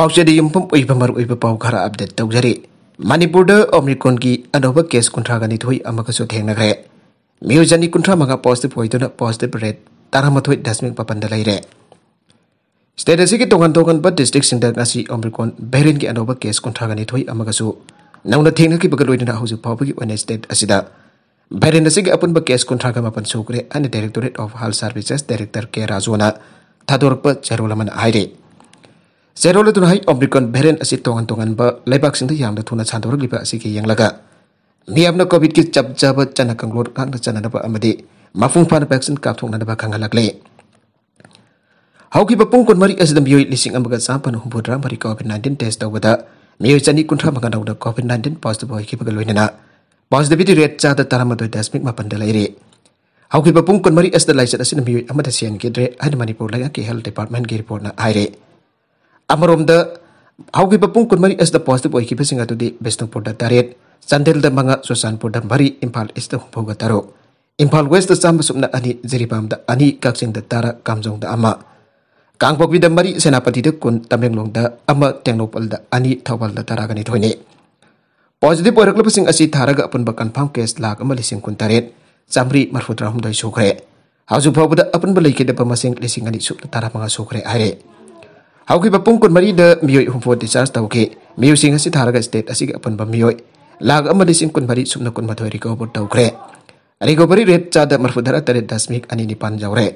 पाउचेद यूम मर खरा अपडेट तौजरी मनपुर ओमिक्रोन की अनोब केस कुंथ्रा निथोई थेनग्रे म्यूजनी कुंथ्रा मगा पॉजिटिव होना पॉजिटिव रेट तरहमथोई दशमिक पपन लेरे स्टेट अगर तोन तोन डिस्ट्रिक्सी ओमिक्रोन बेरिन की अनोब केस कुंथ्रा निथोई नौना थेनगीबग स्टेट ꯚꯥꯏꯔꯦꯟ ꯑꯁꯤꯒꯤ अपुब केस ꯀꯨꯟꯊ꯭ꯔꯥꯒ ꯃꯥꯄꯟ ꯁꯨꯈ꯭ꯔꯦ ꯑꯅ directorate of health services director के राजोना थादरप ꯆꯦꯔꯣꯜ zero le tunai omrikon beren asi tongan tongan ba lebak sing yang le tuna chan dorgi ba asi ki yang laga Ni abna covid ki chap jaba chana kanglor kang na chana ba amadi mafung pan vaccine kap thong na ba kang alak le hau ki ba pung kon mari asi dam yoi lising amga sa pan hum budra mari covid 19 test daw bata. mi yoi chani kun tham ga daw da covid 19 positive ba ki ba galoi na na. rate cha da chata tara ma doi dasmik ma pandala iri. hau ki ba pung kon mari asi da lai chat asi dam yoi amada sian ki dre ad ki health department ki report na ai amaromda haugi kun mari as the positive oi kipa di best of the taret Sandel da manga susanpur da mari impal is the bhoga taro Impal west the sam sumna ani jiripam da ani kaksing da tara kamjong da ama kangpok da mari senapati de kun tamenglong da ama tenopal da ani thawal da tara gani thoni positive oiraklapa sing asi tharaga bakan confirm case lak ama lising kun taret samri marfutra hum doi sukre hauju phawda apunba leike da pamasing lising ani sukta tara manga sukre are ꯍꯧꯈꯤꯕ ꯄꯨꯡ ꯀꯨꯟꯃꯔꯤꯗ ꯃꯤꯑꯣꯏ ꯍꯨꯝꯐꯨ ꯗꯤꯆꯥꯔꯖ ꯇꯧꯈꯤ ꯃꯤꯑꯣꯏꯁꯤꯡ ꯑꯁꯤ ꯊꯥꯔꯒ ꯁ꯭ꯇꯦꯠ ꯑꯁꯤꯒꯤ ꯑꯄꯨꯟꯕ ꯃꯤꯑꯣꯏ ꯂꯥꯈ ꯑꯃ ꯂꯤꯁꯤꯡ ꯀꯨꯟꯃꯔꯤ ꯁꯨꯞꯅ ꯀꯨꯟꯃꯥꯊꯣꯏ ꯔꯤꯀꯣꯚꯔ ꯇꯧꯈ꯭ꯔꯦ ꯔꯤꯀꯣꯚꯔꯤ ꯔꯦꯠ ꯆꯥꯗ ꯃꯔꯐꯨꯇꯔꯥ ꯇꯔꯦꯠ ꯗꯁꯃꯤꯛ ꯑꯅꯤ ꯅꯤꯄꯥꯟ ꯌꯧꯔꯦ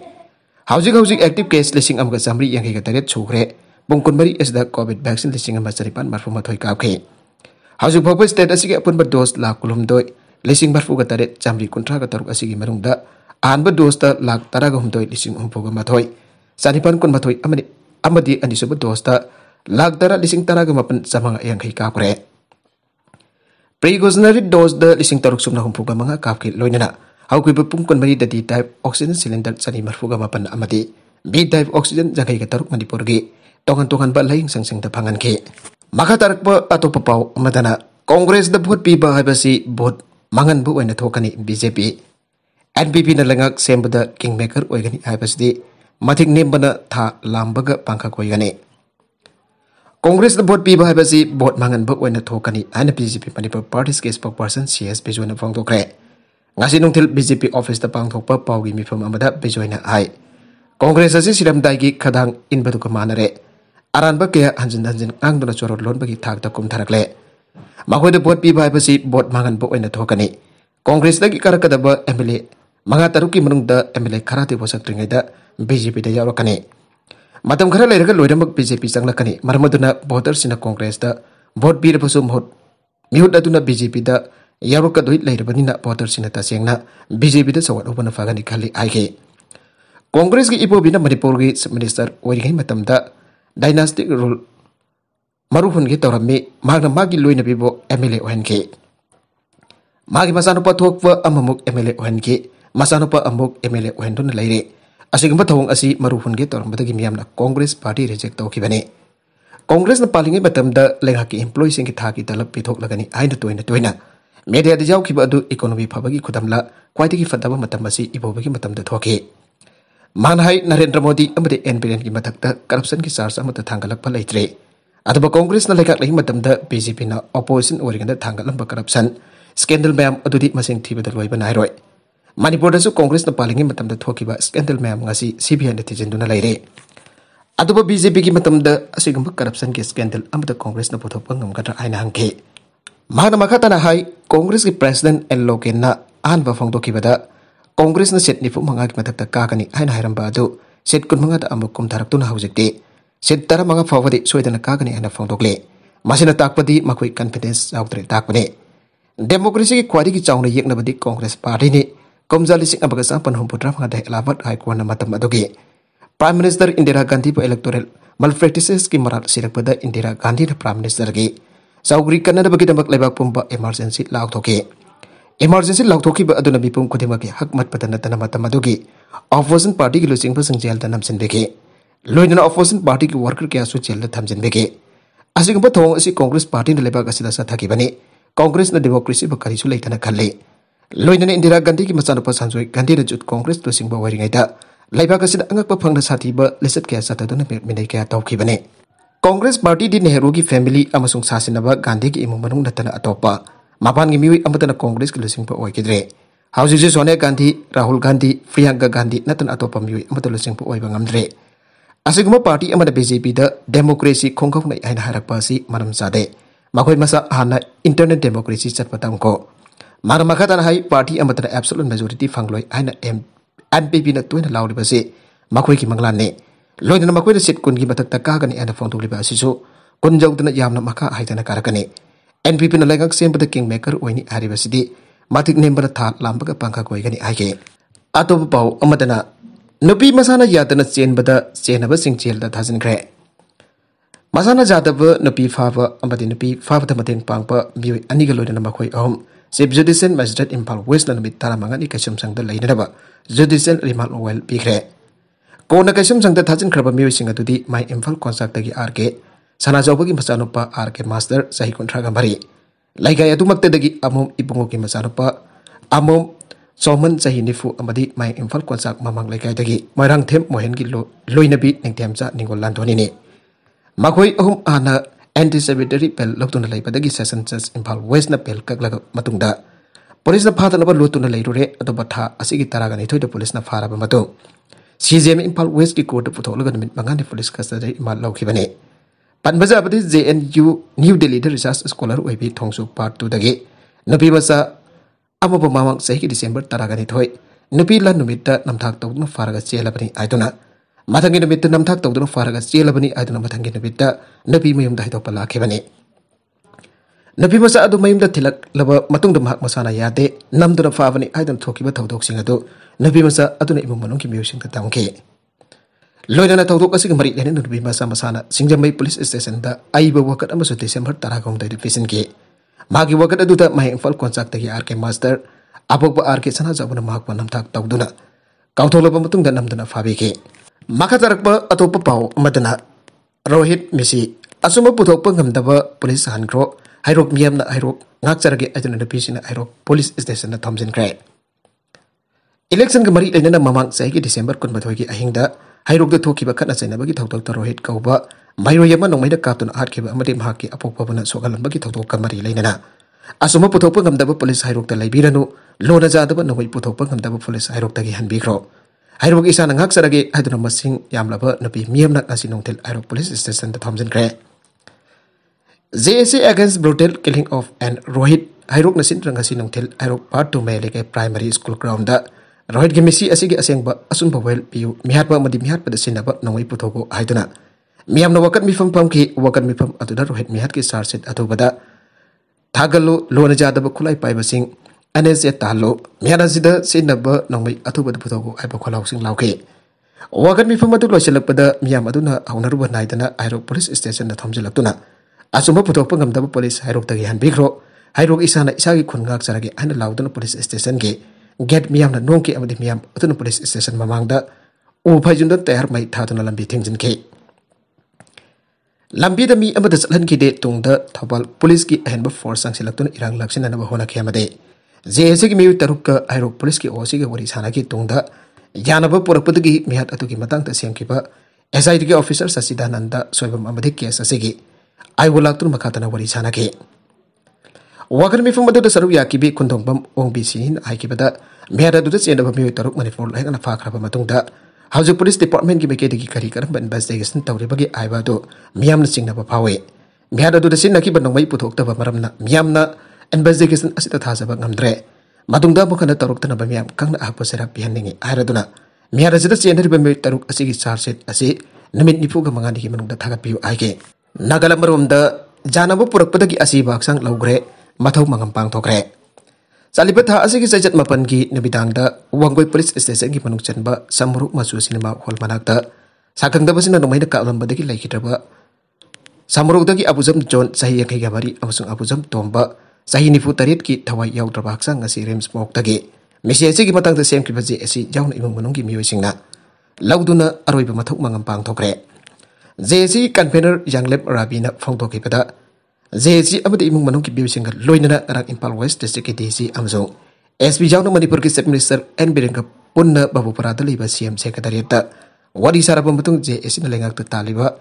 ꯍꯧꯖꯤꯛ ꯍꯧꯖꯤꯛ ꯑꯦꯛꯇꯤꯚ ꯀꯦꯁ ꯂꯤꯁꯤꯡ ꯑꯃꯒ ꯆꯥꯝꯃꯔꯤ ꯌꯥꯡꯈꯩꯒ ꯇꯔꯦꯠ ꯁꯨꯈ꯭ꯔꯦ ꯄꯨꯡ ꯀꯨꯟꯃꯔꯤ ꯑꯁꯤꯗ ꯀꯣꯚꯤꯗ ꯚꯦꯛꯁꯤꯟ ꯂꯤꯁꯤꯡ ꯑꯃ ꯆꯅꯤꯄꯥꯟ ꯃꯔꯐꯨꯃꯥꯊꯣꯏ ꯀꯥꯞꯈꯤ ꯍꯧꯖꯤꯛ ꯐꯥꯎꯕ ꯁ꯭ꯇꯦꯠ ꯑꯁꯤꯒꯤ ꯑꯄꯨꯟꯕ ꯗꯣꯁ ꯂꯥꯈ ꯀꯨꯟꯍꯨꯝꯗꯣꯏ ꯂꯤꯁꯤꯡ ꯃꯔꯐꯨꯒ ꯇꯔꯦꯠ ꯆꯥꯝꯃꯔꯤ ꯀꯨꯟꯊ꯭ꯔꯥꯒ ꯇꯔꯨꯛ ꯑꯁꯤꯒꯤ ꯃꯅꯨꯡꯗ ꯑꯍꯥꯟꯕ ꯗꯣꯁꯇ ꯂꯥꯈ ꯇꯔꯥꯒ ꯍꯨꯝꯗꯣꯏ ꯂꯤꯁꯤꯡ ꯍꯨꯝꯐꯨꯒ ꯃꯥꯊꯣꯏ ꯆꯅꯤꯄꯥꯟ ꯀꯨꯟꯃꯥꯊꯣꯏ ꯑꯃꯗꯤ amadi andi sebut dosta lagdara lising tara gama pen sama nga yang hika kure prigoznari dos da lising taruk sumna humpu gama nga kap loinana hau kui bepung kon mari dadi type oxygen cylinder sani marfu gama pen amadi b type oxygen jagai ka taruk mani porgi tongan tongan ba laing sang sing tapangan ke maka tarak pa atau papau amadana kongres da bhot pi ba basi bhot mangan bu waina thokani bjp npp na lengak sembada kingmaker oigani habasdi मथिक नेमबना था लांबग पांखा कोइगनी Congress the vote पीबा हाइबसी भोट मंगन बु ओइना थोकनी आइन बीजेपी मणिपुर पार्टी के स्पोकपर्सन सीएस बिजुना फोंदोखरे ngasi nungthil BJP office da pangthokpa pawgi mifam amada bejoina ai Congress asi siramdai gi khadang inbadu ka manare aranba kya hanjin hanjin angdona chorot lonba gi thak da kum tharakle makhoi da vote pi bai basi vote mangan bo oina thokani Congress da gi karakada ba MLA manga taruki manung da MLA kharate bo sakringai da BJP da yarakani matam khara leiraga loiramak BJP changlakani marmaduna voter sina Congress da vote pi rapasu mhot mihut aduna BJP da ꯌꯥꯎꯔꯛꯀꯗꯣꯏ ꯂꯩꯔꯕꯅꯤꯅ ꯚꯣꯇꯔꯁꯤꯡꯅ ꯇꯁꯦꯡꯅ ꯕꯤꯖꯦꯄꯤꯗ ꯁꯧꯒꯠꯍꯧꯕꯅ ꯐꯒꯅꯤ ꯈꯜꯂꯤ ꯍꯥꯏꯈꯤ ꯀꯣꯡꯒ꯭ꯔꯦꯁꯀꯤ ꯏꯕꯣꯕꯤꯅ ꯃꯅꯤꯄꯨꯔꯒꯤ ꯆꯤꯐ ꯃꯤꯅꯤꯁꯇꯔ ꯑꯣꯏꯔꯤꯉꯩ ꯃꯇꯝꯗ ꯗꯥꯏꯅꯥꯁꯇꯤꯛ ꯔꯨꯜ ꯃꯔꯨ ꯍꯨꯟꯒꯦ ꯇꯧꯔꯝꯃꯤ ꯃꯍꯥꯛꯅ ꯃꯥꯒꯤ ꯂꯣꯏꯅꯕꯤꯕꯨ ꯑꯦꯝ ꯑꯦꯜ ꯑꯦ ꯑꯣꯏꯍꯟꯈꯤ ꯃꯥꯒꯤ ꯃꯆꯥꯅꯨꯄꯥ ꯊꯣꯛꯄ ꯑꯃꯃꯨꯛ ꯑꯦꯝ ꯑꯦꯜ ꯑꯦ ꯑꯣꯏꯍꯟꯈꯤ ꯃꯆꯥꯅꯨꯄꯥ ꯑꯃꯨꯛ ꯑꯦꯝ ꯑꯦꯜ ꯑꯦ ꯑꯣꯏꯍꯟꯗꯨꯅ ꯂꯩꯔꯤ ꯑꯁꯤꯒꯨꯝꯕ ꯊꯧꯑꯣꯡ ꯑꯁꯤ ꯃꯔꯨ ꯍꯨꯟꯒꯦ ꯇꯧꯔꯝꯕꯗꯒꯤ ꯃꯤꯌꯥꯝꯅ ꯀꯣꯡꯒ꯭ꯔꯦꯁ ꯄꯥꯔꯇꯤ ꯔꯤꯖꯦꯛ ꯇꯧꯈꯤꯕꯅꯤ ꯀꯣꯡꯒ꯭ꯔꯦꯁꯅ ꯄꯥꯜꯂꯤꯉꯩ ꯃꯇꯝꯗ ꯂꯩꯉꯥꯛꯀꯤ ꯏꯝꯄ꯭ꯂꯣꯌꯤꯁꯤꯡꯒꯤ ꯊꯥꯒꯤ ꯇꯂꯞ ꯄꯤꯊꯣꯛꯂꯒꯅꯤ ꯍꯥꯏꯅ ꯇꯣꯏꯅ ꯇꯣꯏꯅ ꯃꯦꯗꯤꯌꯥꯗ ꯌꯥꯎꯈꯤꯕ ꯑꯗꯨ ꯏꯀꯣꯅꯣꯃꯤ ꯐꯕꯒꯤ ꯈꯨꯗꯝꯂ ꯈ꯭ꯋꯥꯏꯗꯒꯤ ꯐꯠꯇꯕ ꯃꯇꯝ ꯑꯁꯤ ꯏꯕꯣꯕꯒꯤ ꯃꯇꯝꯗ ꯊꯣꯛꯈꯤ ꯃꯥꯅ ꯍꯥꯏ ꯅꯔꯦꯟꯗ꯭ꯔ ꯃꯣꯗꯤ ꯑꯃꯗꯤ ꯑꯦꯟ ꯕꯤꯔꯦꯟꯒꯤ ꯃꯊꯛꯇ ꯀꯔꯞꯁꯟꯒꯤ ꯆꯥꯔꯖ ꯑꯃꯠꯇ ꯊꯥꯡꯒꯠꯂꯛꯄ ꯂꯩꯇ꯭ꯔꯦ ꯑꯗꯨꯕꯨ ꯀꯣꯡꯒ꯭ꯔꯦꯁꯅ ꯂꯩꯉꯥꯛꯂꯩ ꯃꯇꯝꯗ ꯕꯤꯖꯦꯄꯤꯅ ꯑꯣꯄꯣꯖꯤꯁꯟ ꯑꯣꯏꯔꯤꯉꯩꯗ ꯊꯥꯡꯒꯠꯂꯝꯕ ꯀꯔꯞꯁꯟ ꯁ꯭ꯀꯦꯟꯗꯜ ꯃꯌꯥꯝ ꯑꯗꯨꯗꯤ ꯃꯁꯤꯡ ꯊꯤꯕꯗ ꯂꯣꯏꯕ ꯅꯥꯏꯔꯣꯏ ꯃꯅꯤꯄꯨꯔꯗꯁꯨ ꯀꯣꯡꯒ꯭ꯔꯦꯁꯅ ꯄꯥꯜꯂꯤꯉꯩ ꯃꯇꯝꯗ ꯊꯣꯛꯈꯤꯕ ꯁ꯭ꯀꯦꯟꯗꯜ ꯃꯌꯥꯝ ꯉꯁꯤ ꯁꯤꯕꯤꯑꯥꯏꯅ ꯊꯤꯖꯤꯟꯗꯨꯅ ꯂꯩꯔꯦ ꯑꯗꯨꯕꯨ ꯕꯤꯖꯦꯄꯤꯒꯤ ꯃꯇꯝꯗ ꯑꯁꯤꯒꯨꯝꯕ ꯀꯔꯞꯁꯟꯒꯤ ꯁ꯭ꯀꯦꯟꯗꯜ ꯑꯃꯗ ꯀꯣꯡꯒ꯭ꯔꯦꯁꯅ ꯄꯨꯊꯣꯛꯄ ꯉꯝꯒꯗ꯭ꯔꯥ ꯍꯥꯏꯅ ꯍꯪꯈꯤ ꯃꯍꯥꯛꯅ ꯃꯈꯥ ꯇꯥꯅ ꯍꯥꯏ ꯀꯣꯡꯒ꯭ꯔꯦꯁꯀꯤ ꯄ꯭ꯔꯦꯁꯤꯗꯦꯟ ꯑꯦꯜ ꯂꯣꯀꯦꯟꯅ ꯑꯍꯥꯟꯕ ꯐꯣꯡꯗꯣꯛꯈꯤꯕꯗ ꯀꯣꯡꯒ꯭ꯔꯦꯁꯅ ꯁꯤꯠ ꯅꯤꯐꯨ ꯃꯉꯥꯒꯤ ꯃꯊꯛꯇ ꯀꯥꯒꯅꯤ ꯍꯥꯏꯅ ꯍꯥꯏꯔꯝꯕ ꯑꯗꯨ ꯁꯤꯠ ꯀꯨꯟꯃꯉꯥꯗ ꯑꯃꯨꯛ ꯀꯨꯝꯊꯔꯛꯇꯨꯅ ꯍꯧꯖꯤꯛꯇꯤ ꯁꯤꯠ ꯇꯔꯥꯃꯉꯥ ꯐꯥꯎꯕꯗꯤ ꯁꯣꯏꯗꯅ ꯀꯥꯒꯅꯤ ꯍꯥꯏꯅ ꯐꯣꯡꯗꯣꯛꯂꯤ ꯃꯁꯤꯅ ꯇꯥꯛꯄꯗꯤ ꯃꯈꯣꯏ ꯀꯟꯐꯤꯗꯦꯟꯁ ꯌꯥꯎꯗ꯭ꯔꯦ ꯇꯥꯛꯄꯅꯤ ꯗꯦꯃꯣꯀ꯭ꯔꯦꯁꯤꯒꯤ ꯈ꯭ꯋꯥꯏꯗꯒꯤ ꯆꯥꯎꯅ ꯌꯦꯛꯅꯕꯗꯤ ꯀꯣꯡꯒ꯭ꯔꯦꯁ ꯄꯥꯔꯇꯤꯅꯤ ꯀꯨꯝꯖꯥ ꯂꯤꯁꯤꯡ ꯑꯃꯒ ꯆꯃꯥꯄꯟ ꯍꯨꯝꯐꯨꯇꯔꯥ ꯃꯉꯥꯗ ꯑꯦꯂꯥꯍꯕꯥꯗ ꯍꯥꯏꯀꯣꯔꯠꯅ ꯃꯇꯝ ꯑꯗꯨꯒꯤ ꯄ꯭ꯔꯥꯏꯝ ꯃꯤꯅꯤꯁꯇꯔ ꯏꯟꯗꯤꯔꯥ ꯒꯥꯟꯙꯤꯕꯨ ꯏꯂꯦꯛꯇꯣꯔꯦꯜ ꯃꯜꯄ꯭ꯔꯦꯛꯇꯤꯁꯦꯁꯀꯤ ꯃꯔꯥꯜ ꯁꯤꯔꯛꯄꯗ ꯏꯟꯗꯤꯔꯥ ꯒꯥꯟꯙꯤꯅ ꯄ꯭ꯔꯥꯏꯝ ꯃꯤꯅꯤꯁꯇꯔꯒꯤ ꯆꯧꯒ꯭ꯔꯤ ꯀꯟꯅꯅꯕꯒꯤꯗꯃꯛ ꯂꯩꯕꯥꯛ ꯄꯨꯝꯕ ꯏꯃꯥꯔꯖꯦꯟꯁꯤ ꯂꯥꯎꯊꯣꯛꯈꯤ ꯏꯃꯥꯔꯖꯦꯟꯁꯤ ꯂꯥꯎꯊꯣꯛꯈꯤꯕ ꯑꯗꯨꯅ ꯃꯤꯄꯨꯝ ꯈꯨꯗꯤꯡꯃꯛꯀꯤ ꯍꯛ ꯃꯠꯄꯗ ꯅꯠꯇꯅ ꯃꯇꯝ ꯑꯗꯨꯒꯤ ꯑꯣꯄꯣꯖꯤꯁꯟ ꯄꯥꯔꯇꯤꯒꯤ ꯂꯨꯆꯤꯡꯕꯁꯤꯡ ꯖꯦꯜꯗ ꯅꯝꯁꯤꯟꯕꯤꯈꯤ ꯂꯣꯏꯅꯅ ꯑꯣꯄꯣꯖꯤꯁꯟ ꯄꯥꯔꯇꯤꯒꯤ ꯋꯥꯔꯀꯔ ꯀꯌꯥꯁꯨ ꯖꯦꯜꯗ ꯊꯝꯖꯤꯟꯕꯤꯈꯤ ꯑꯁꯤꯒꯨꯝꯕ ꯊꯧꯑꯣꯡ ꯑꯁꯤ ꯀꯣꯡꯒ꯭ꯔꯦꯁ ꯄꯥꯔꯇꯤꯅ ꯂꯩꯕꯥꯛ ꯑꯁꯤꯗ ꯆꯠꯊꯈꯤꯕꯅꯤ ꯀꯣꯡꯒ꯭ꯔꯦꯁꯅ ꯗꯦꯃꯣꯀ꯭ꯔꯦꯁꯤꯕꯨ ꯀꯔꯤꯁꯨ ꯂꯩꯇꯅ ꯈꯜꯂꯤ ꯂꯣꯏꯅꯅ ꯏꯟꯗꯤꯔꯥ ꯒꯥꯟꯙꯤꯒꯤ ꯃꯆꯥꯅꯨꯄꯥ ꯁꯟꯖꯣꯏ ꯒꯥꯟꯙꯤꯅ ꯖꯨꯠ ꯀꯣꯡꯒ꯭ꯔꯦꯁ ꯂꯨꯆꯤꯡꯕ loinane indira gandhi ki masan pa sanjoi gandhi rajut congress to singba wari ngai da laiba ka sin angak pa phangna sathi ba lesat ke sata da na minai ka tau ki bane. Congress party di nehru ki family amasung sasinaba gandhi ki imu manung natana atopa mapan gi miwi amatana congress ki lesing pa oi how hausi this one gandhi rahul gandhi priyanka gandhi natan atopa miwi amata lesing pa oi ba ngamdre asiguma party amada bjp da democracy khongkhong nai aina harak pa si maram sade. Makhoi masa hana internet democracy chat patam ko Mara maka tana hai party amma tana absolute majority fangloi aina M MPP na tuina lauri basi makwe ki manglan ne. Loi tana makwe na sit kun ki matak takka gani aina fangtuk li basi so kun jauk tana yam na maka hai tana karaka ne. NPP na lengak sem pada kingmaker waini ari basi di matik nem pada tat lampa ka pangka koi gani aike. Atau pepau amma tana nupi masana ya tana sen pada sen na basing chel da tazin kre. Masana jata pa nupi fava amma tana fava tama ting pangpa biwi anigaloi tana makwe ahum. Um mai impal konsak tagi rk sana jawbagi masanupa rk master sahi kontra ga mari laikai adumaktadagi amom ibungoki masanupa amom soman chahi nifu amadi mai imphal konsak mamang laikai dagi mairang them mohen gi loinabi ningthem cha ningol landoni ni makhoi ahum ana anti cemetery pel loktuna leipadagi session church imphal west na pel kaklaga matungda police na phatanaba lotuna leirure adoba tha asigi taraga ni thoida police na faraba matung CJM Impal West ki court putholaga namit mangani police custody imal laukhibani panbaja ꯑꯦꯟꯇꯤꯁꯦꯃꯤꯇꯔꯤ ꯕꯦꯜ ꯂꯧꯗꯨꯅ ꯂꯩꯕꯗꯒꯤ session just Imphal ꯋꯦꯁꯅ ꯕꯦꯜ ꯀꯛꯂꯕ ꯃꯇꯨꯡꯗ ꯄꯨꯂꯤꯁꯅ ꯐꯥꯗꯅꯕ ꯂꯣꯠꯇꯨꯅ ꯂꯩꯔꯨꯔꯦ ꯑꯗꯨꯕꯨ ꯊꯥ ꯑꯁꯤꯒꯤ ꯇꯔꯥꯒ ꯅꯤꯊꯣꯏꯗ ꯄꯨꯂꯤꯁꯅ ꯐꯥꯔꯕ ꯃꯇꯨꯡ ꯁꯤ ꯖꯤ ꯑꯦꯝ ꯏꯝꯐꯥꯜ ꯋꯦꯁꯀꯤ ꯀꯣꯔꯠꯇ ꯄꯨꯊꯣꯛꯂꯒ ꯅꯨꯃꯤꯠ ꯃꯉꯥꯅꯤ ꯄꯨꯂꯤꯁ ꯀꯁꯇꯗꯤ ꯏꯃꯥ ꯂꯧꯈꯤꯕꯅꯤ ꯄꯟꯕꯖꯕꯗꯤ ꯖꯦ ꯑꯦꯟ ꯌꯨ ꯅ꯭ꯌꯨ ꯗꯦꯜꯂꯤꯗ ꯔꯤꯁꯥꯔꯁ ꯁ꯭ꯀꯣꯂꯔ ꯑꯣꯏꯕꯤ ꯊꯣꯡꯁꯨ ꯄꯥꯔꯠ ꯇꯨꯗꯒꯤ ꯅꯨꯄꯤꯃꯆꯥ ꯑꯃꯕꯨ ꯃꯃꯥꯡ ꯆꯍꯤꯒꯤ ꯗꯤꯁꯦꯝꯕꯔ ꯇꯔꯥꯒ ꯅꯤꯊꯣꯏ ꯅꯨꯄꯤ ꯂꯟ ꯅꯨꯃꯤꯠꯇ ꯅꯝꯊꯥꯛ ꯇꯧꯗꯨꯅ ꯐꯥꯔꯒ ꯆꯦꯜꯂꯕꯅꯤ ꯍꯥꯏꯗꯨꯅ मधंगे नुमित नमथक तौद फर चेलबनी मधंगे नुमित नबी मयद हईदबलाखेबी नबी मचा मयम थीलब मसाना यादे नमद फाबनी थोद नबी मचा इमु मनुष्य दमे लोन तौदों की मरी लेने नबी मचा मसा सिंजमई पुलिस स्टेशन अब वकत डिसेंबर तरहगोद पीछे मांग वकत मयफल कौचाक आर के मास्टर अबोब आर के सना चौब नमथ तौदना कौथोलब नमदना फाबीखे ꯃꯈꯥ ꯑꯇꯣꯞꯄ ꯄꯥꯎ ꯑꯃꯗꯅ ꯔꯣꯍꯤꯠ ꯃꯤꯁꯤ ꯑꯁꯨꯝꯕ ꯄꯨꯊꯣꯛꯄ ꯉꯝꯗꯕ ꯄꯨꯂꯤꯁ ꯍꯟꯈ꯭ꯔꯣ ꯍꯩꯔꯣꯛ ꯃꯤꯌꯥꯝꯅ ꯍꯩꯔꯣꯛ ꯉꯥꯛꯆꯔꯒꯦ ꯑꯗꯨꯅ ꯅꯨꯄꯤꯁꯤꯅ ꯍꯩꯔꯣꯛ ꯄꯨꯂꯤꯁ ꯁ꯭ꯇꯦꯁꯟꯗ ꯊꯝꯖꯤꯟꯈ꯭ꯔꯦ ꯏꯂꯦꯛꯁꯟꯒ ꯃꯔꯤ ꯂꯩꯅꯅ ꯃꯃꯥꯡ ꯆꯍꯤꯒꯤ ꯗꯤꯁꯦꯝꯕꯔ ꯀꯨꯟꯃꯥꯊꯣꯏꯒꯤ ꯑꯍꯤꯡꯗ ꯍꯩꯔꯣꯛꯇ ꯊꯣꯛꯈꯤꯕ ꯈꯠꯅ ꯆꯩꯅꯕꯒꯤ ꯊꯧꯗꯣꯛꯇ ꯔꯣꯍꯤꯠ ꯀꯧꯕ ꯃꯍꯩꯔꯣꯏ ꯑꯃ ꯅꯣꯡꯃꯩꯗ ꯀꯥꯞꯇꯨꯅ ꯍꯥꯠꯈꯤꯕ ꯑꯃꯗꯤ ꯃꯍꯥꯛꯀꯤ ꯑꯄꯣꯛꯄꯕꯨꯅ ꯁꯣꯛꯍꯜꯂꯝꯕꯒꯤ ꯊꯧꯗꯣꯛꯀ ꯃꯔꯤ ꯂꯩꯅꯅ ꯑꯁꯨꯝꯕ ꯄꯨꯊꯣꯛꯄ ꯉꯝꯗꯕ ꯄꯨꯂꯤꯁ ꯍꯩꯔꯣꯛꯇ ꯂꯩꯕꯤꯔꯅꯨ ꯂꯣꯟꯅ ꯌꯥꯗꯕ ꯅꯣꯡꯃꯩ ꯄꯨꯊꯣꯛꯄ ꯉꯝꯗꯕ ꯄꯨꯂꯤꯁ ꯍꯩꯔꯣꯛꯇꯒꯤ ꯍꯟꯕꯤꯈ꯭ꯔꯣ हरबुक इसान हाक्सर नपी मीम नासी नोथिल हरबुक पुलिस स्टेशन थामजन J S against brutal killing of and Rohit हरुक नासी नोथिल हरुक पार्ट टू मै लेके प्राइमरी स्कूल ग्राउंड रोहित की मिसी असेंब असुब वेल पीयू मिहाद मिहाद नोई पुथोबो मियाम वकत मिफम पमी वकत मिफम रोहित मिहाद की चार्जशीट अथबद थागल लोन जाद खुलाई पाई NSA talo miana sida sinaba nongmai athuba du putogo ai ba kholau sing lauke wagan mi phama tu lo silak pada miyam aduna aunar ba nai dana airo police station na thamjilak tuna asuma photo pengam ngam polis police airo ta gi han bikro airo isana isagi khun ngak saragi an laudana polis station ge get miyam na nongki amadi miyam atuna polis station mamang da. Upa phajun da tayar mai thaduna lambi thingjin ke. Lambi da mi amada salan ki de tung da thobal police ki ahenba force sang silak tuna irang laksina na ba hona ke amade जेसी मई तरुक आयु police की ओसी की वरी सना की तुम यानब पुरप Matang S I T officer Sachidanand Sobam case अगे आयु लातर मखाता वरी सना वगर मिफम सरु या की खुदम ओं बी सिंह मेहर अद चेब मई तरुक मनपुर लगना फाख्रबंद हजु पुलिस डिपार्टमेंट की मेके कहीं कर इन्वेस्टिगेसन तौरीबी आयु मियाम चिंब फाई मेहर की नौमई पुथोक्त मरम ki ba investigation asita thajaba ngamdre madungda bukhana taruk tana ba miyam kangna ahpa sera pihanningi airaduna miyara sida chenri ba mi taruk asigi charset asi. Namit nipu ga mangani ki manungda thagat piu aige nagala marumda janaba purakpada ki asi baksang laugre mathau mangam pang thokre Saliba tha asigi sajat mapan ki nabidangda wangoi police station ki manung chanba samuruk masu cinema hall manakta sakangda basina nomai ka lamba dagi laikitraba samuruk dagi abuzam john sahi nifu tarit ki thawai yaw trabak sang ngasi rem smoke tagi mesi ase ki matang ta sem ki baje asi jawn imung manung ki mioi singna lauduna aroi ba mathuk mangam pang thokre jesi convener yanglep rabina phong to ki pada jesi amade imung manung ki bioi singa loinana rak impal west district ki dc amzo. SP jawn manipur ki chief minister n birenga punna babu parada liba cm secretariat wadi sarapa matung jesi na lengak ta taliba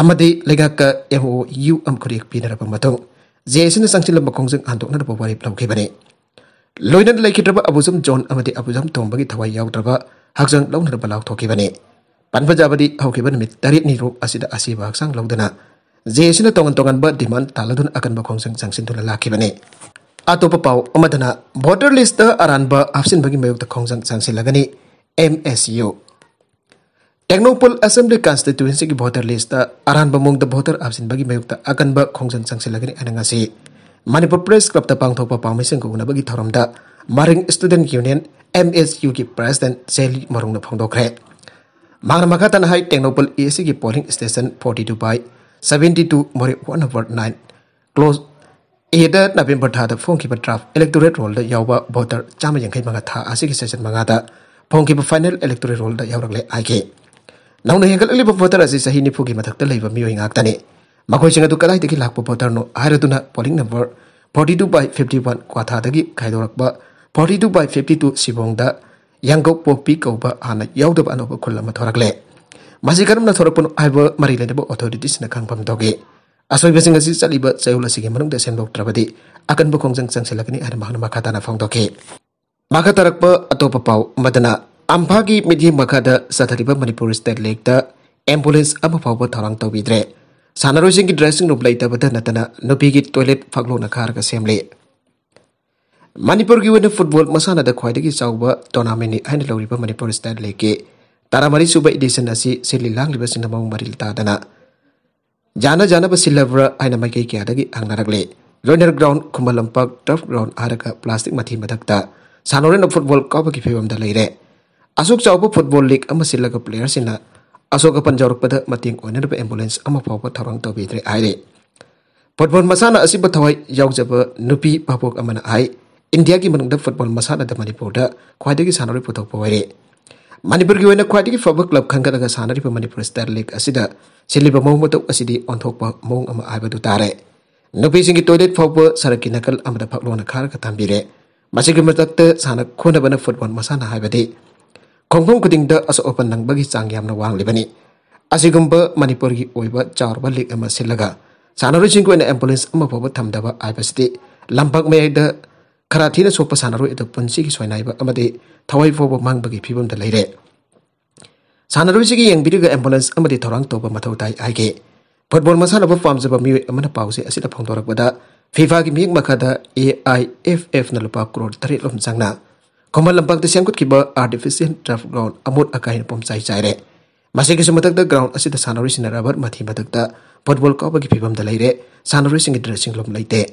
amadi legaka eho yu am khuriek pinara sangsi lamba sangchil antok na bawari wari plawke bane loina lekitraba abuzum john amadi tawai yau thawai yawtraba hakjang lawna pa law thoki bane panpa jabadi hauke bane mit tarit ni rop asida asiba dana jesu jesin tongan tongan ba diman taladun akan makhongjung sangsin thula laki bane atop pau amadana border list aranba afsin bagi mayuk ta khongjang sangsilagani MSU Technopol Assembly Constituency ki voter list ta aran bamong da voter absin bagi mayuk ta akan ba khongsan lagi lagani ananga si Manipur Press Club ta pangtho pa pangmising ko bagi thoram da Maring Student Union MSU ki president Sel Marung na phongdo khre Mangra makatan hai Technopol AC ki polling station 42 by 72 more 1 close एदा November थाद फोंखिब draft electorate roll द यावबा भोटर चामयंखै मगा था आसिकि session मगा दा फोंखिब फाइनल इलेक्टोरेट रोल द यावरगले Nau nahi angkal ulibang voter asi sahi nipu gi matak telai ba miyo ingak tani. Makoi singa tuk kalai tiki lak po voter no aira tuna polling number 42 by 51 kwa tada lagi kai dorak ba 42 by 52 si bong da yang go po pi kau ba ana yau do ba ano ba le. Masih karam na torak pun aiba mari lende ba authorities na kang pam togi. Asoi ba singa si sali sigi manung da sen akan bokong jang jang silak ni aira mahana makata na fong togi. Maka tarak ba atau papau madana makatarakpa atopa pau madana अम्फागी मिडी मखादा सथरिबा Manipur state लेक एम्बुलेंस अमा फाउबा थौरांग तौबीद्रे सानरोइसिंग dressing room लेतबदा नतना नुपीगी टॉयलेट फागलोना खारगा सेमले मणिपुर की फुटबॉल मसाना ख्वाइदगी चाउबा टूर्नामेंट हाइन लौरिबा मणिपुर स्टेट लेक के तारामरी सुबा एडिशन असी सिली लांगलिबसिन मौंग मरिल तादना जाना जाना सिलब्रा हाइन माइकई क्यादगी हंगनारगले लोइनर ग्राउंड खुमलंपक टर्फ ग्राउंड हारका प्लास्टिक मथी मधक्ता asuk chawpa football league ama silaga player sina asoka panjawrukpada mating oinarba ambulance ama fawba tharang tawbidre aire football masana asiba thawai yawjaba nupi papok amana ai india ki manungda football masana da manipur da khwaidagi sanari puthokpa waire manipur ki oina khwaidagi faba club khangalaga sanari pa manipur star league asida siliba mawng matok asidi onthokpa mawng ama aibadu tare nupi singi toilet fawba saraki nakal amada phaklona kharaga thambire masigi matakta sana khona bana football masana kongkong kuding da aso open nang bagi cang yam na wang libani asigumba manipur gi oiba charba lik ama silaga sanaru chingko na ambulance ama phoba thamdaba aibasti Lampak me da karati na sopa sanaru ida punsi gi soinai ba amade thawai phoba mang bagi phibam da leire sanaru chigi yang biriga ambulance amade thorang toba mathau tai aige football masana ba pamjaba mi amana pause pong torak bada FIFA gi miyek makada AIFF na lupa crore tari lom na. Komal lampang te siangkut kiba ah artificial turf ground amut akahin pom sai sai re. Ground asi da sanori sin rabar mati matak da football ka ba ki phibam da lai re. Sanori sing dressing room lai te.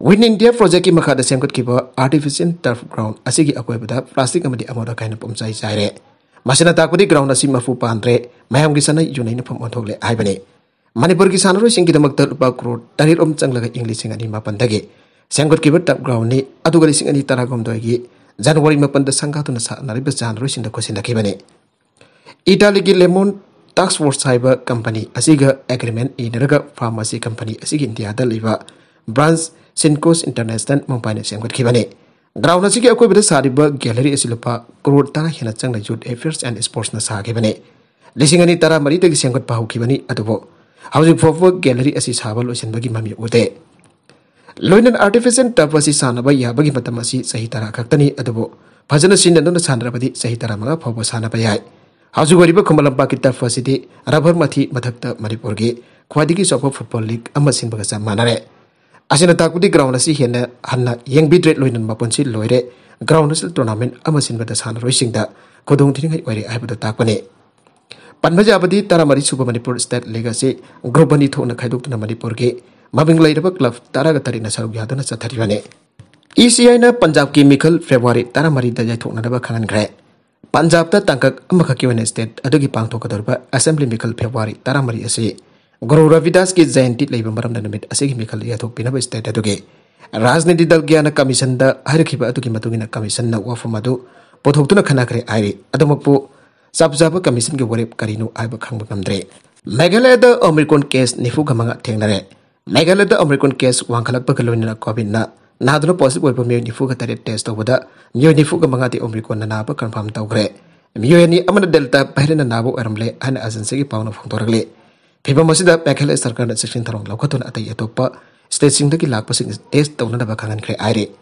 Win India project ki makha da siangkut kiba ah artificial turf ground asigi ki akoi bada plastik amadi amot akahin pom sai sai re. Masina takudi ground asi mafu pantri. mayam gi sana yunai na pom onthok le ai bane. Manipur ki sanori singit ki damak da lupa crore tarir om changlaga mapan sing. Sangkut kibut tap ground ni adu garis ini ani taragom doi gi Januari mapan da sangka tu nasa nari bes Januari sinda ko sinda kibane. Ita lagi lemon tax force cyber company asiga agreement ini raga pharmacy company asigi India ada liva branch Sincos International mempunyai sangkut kibane. Ground asigi akoi sari ba gallery asilupa kurut tara hina cang na affairs and sports nasa kibane. Lising ini tara mari tegi sangkut pahu kibane adubo. Hausi fofu gallery asis hawal usin bagi mami ude. ꯂꯣꯏꯅꯅ artificial ꯇꯞ ꯑꯁꯤ ꯁꯥꯟꯅꯕ ꯌꯥꯕꯒꯤ ꯃꯇꯝ ꯑꯁꯤ ꯆꯍꯤ ꯇꯔꯥ ꯈꯛꯇꯅꯤ ꯑꯗꯨꯕꯨ ꯐꯖꯅ ꯁꯤꯖꯤꯟꯅꯗꯨꯅ ꯁꯥꯟꯅꯔꯕꯗꯤ ꯆꯍꯤ ꯇꯔꯥꯃꯉꯥ ꯐꯥꯎꯕ ꯁꯥꯟꯅꯕ ꯌꯥꯏ ꯍꯧꯖꯤꯛ ꯑꯣꯏꯔꯤꯕ ꯈꯨꯃꯟ ꯂꯝꯄꯥꯛꯀꯤ ꯇꯞ ꯑꯁꯤꯗꯤ ꯔꯕꯔ ꯃꯊꯤ ꯃꯊꯛꯇ ꯃꯅꯤꯄꯨꯔꯒꯤ ꯈ꯭ꯋꯥꯏꯗꯒꯤ ꯆꯥꯎꯕ ꯐꯨꯠꯕꯣꯜ ꯂꯤꯛ ꯑꯃ ꯁꯤꯟꯕꯒ ꯆꯞ ꯃꯥꯟꯅꯔꯦ ꯑꯁꯤꯅ ꯇꯥꯛꯄꯗꯤ ꯒ꯭ꯔꯥꯎꯟ ꯑꯁꯤ ꯍꯦꯟꯅ ꯍꯟꯅ ꯌꯦꯡꯕꯤꯗ꯭ꯔꯦ ꯂꯣꯏꯅꯅ ꯃꯄꯨꯟꯁꯤ ꯂꯣꯏꯔꯦ ꯒ꯭ꯔꯥꯎꯟ ꯑꯁꯤ ꯇꯣꯔꯅꯥꯃꯦꯟ ꯑꯃ ꯁꯤꯟꯕꯗ ꯁꯥꯟꯅꯔꯣꯏꯁꯤꯡꯗ ꯈꯨꯗꯣꯡꯊꯤꯅꯤꯡꯉꯥई ꯑꯣꯏꯔꯦ ꯍꯥꯏꯕꯗꯨ ꯇꯥꯛꯄꯅꯤ ꯄꯟꯕ ꯌꯥꯕꯗꯤ ꯇꯔꯥꯃꯔꯤ ꯁꯨꯕ ꯃꯅꯤꯄꯨꯔ ꯁ꯭ꯇꯦꯠ ꯂꯤꯛ ꯑꯁꯤ ꯒ꯭ꯔꯨꯞ ꯑꯅꯤ ꯊꯣꯛꯅ ꯈꯥꯏꯗꯣꯛꯇꯨꯅ ꯃꯅꯤꯄꯨꯔꯒꯤ मबिंग क्लब तरग तरी सरुदन चतरीवे इ सी पंजाब की मिखल फेब्रुवारी तरह मरीद जैथोनब खाग्रे पंजाब तंकक स्टेट अगर पाथोदब असेंली मिखल फेब्रुवारी तरह मरी गुरु रविदास की जयंती लेब मरमल याथोपीब स्टेट अगे राजनीति दल गया कमीशन है कमीशन वफम पोथोन खनाखरे आईरी चपजाब कमीशन की वरीब कहीनो आब खे मेघालय अमीरकोन केस निफूगम तेनारे Meghalaya American case wang khalak pa kaloy na COVID na nah positive oipa miyo nifu ka tarit test to buda miyo nifu ka mga di Omicron na kan paham tau gre miyo yani amana delta pahirin na nabu aramle hana agency ki pauna phong toragle phiba masida Meghalaya sarkar na section tharong lakhatun atai atopa state sing da ki pasing tes test tau na ba kangan kre aire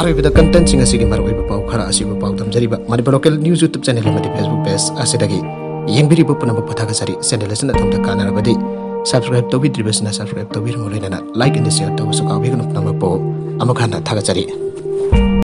Arabida content sing asigi maru kara pau khara asibu pau dam jariba Manipur local news YouTube channel ma di Facebook page lagi, yang beri pun nama patah kasari sendalasan atau tak kanar badi subscribe तो विदिर सब्सक्राइब तो विर मुरी नना, like share तो वसुका विगन अपनमा पो अमगान ना, थाकाचारी.